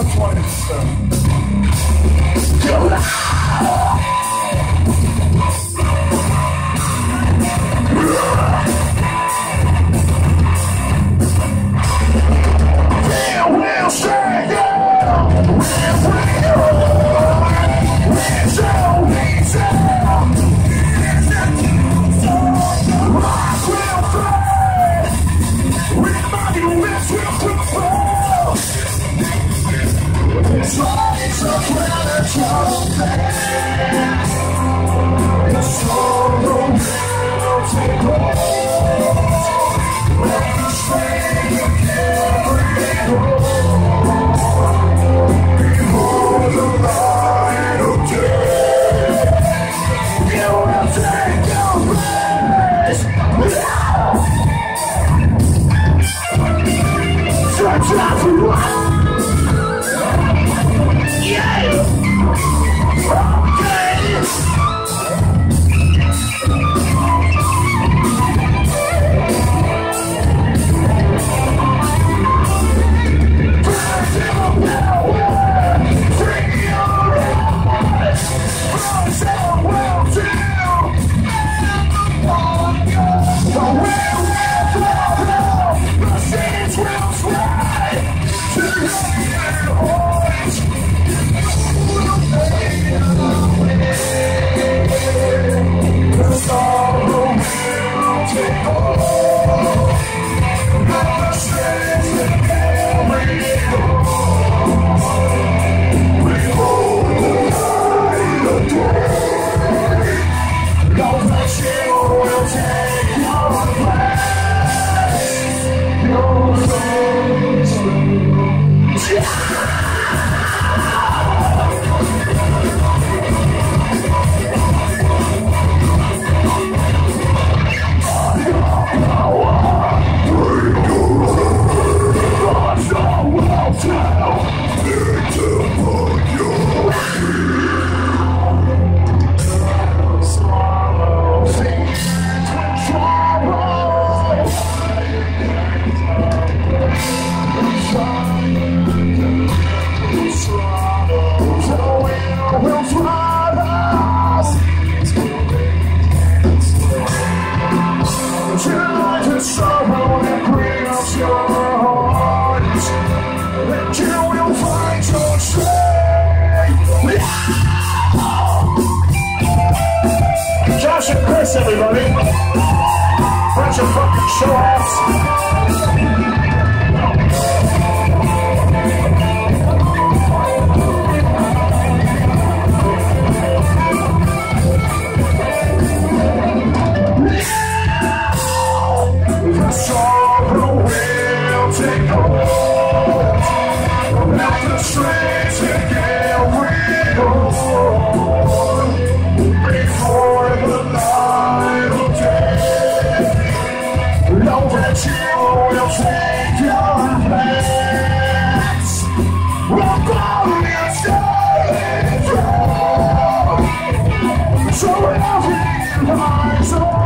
I'll find some. Go! take all my strength. Everybody. Bunch of fucking show-offs. Come on, so